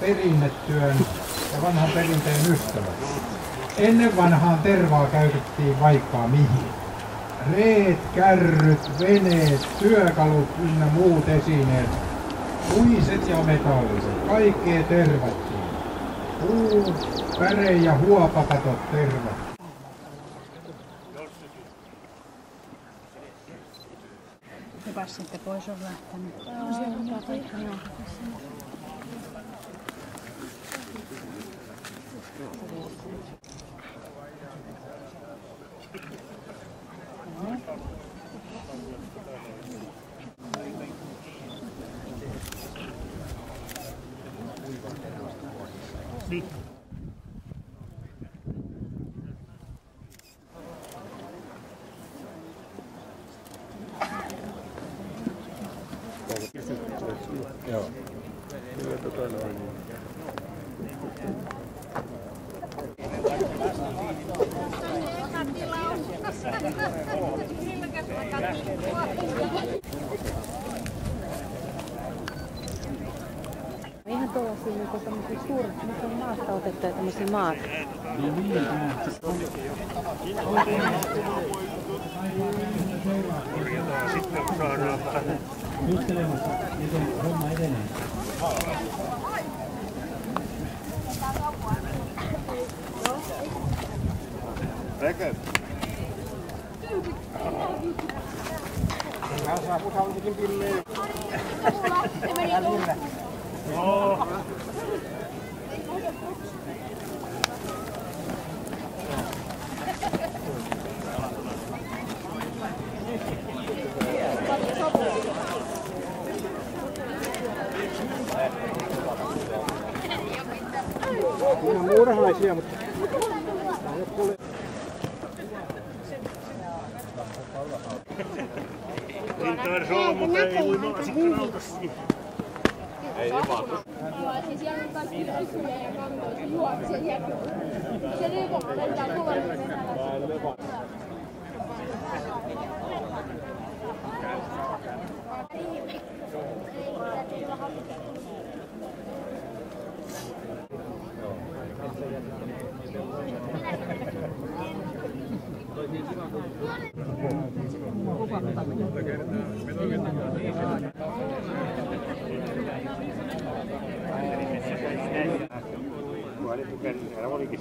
perinnetyön ja vanhan perinteen ystävä. Ennen vanhaan tervaa käytettiin vaikka mihin. Reet, kärryt, veneet, työkalut ynnä muut esineet, puiset ja metalliset, kaikkea tervattiin. Puu, päre ja huopakatot tervattiin. Jopas sitten pois on lähtenyt. Siellä hyvä paikka, joo. Ihan tuollaisia niinku tämmöisiä on maasta otettuja tämmöisiä maat. Juttelemassa, miten homma etenee. muurahaisia, mutta Rintaan suolla, mutta ei uimalla sitten autossa. Siis jäänyt kaikki ryssyjä ja kantoja juoksen ja se levo 好。好了，谢谢。那今天服务员也干的，一会儿今天，今天光了，咱不光明天再来。ganáramos y que.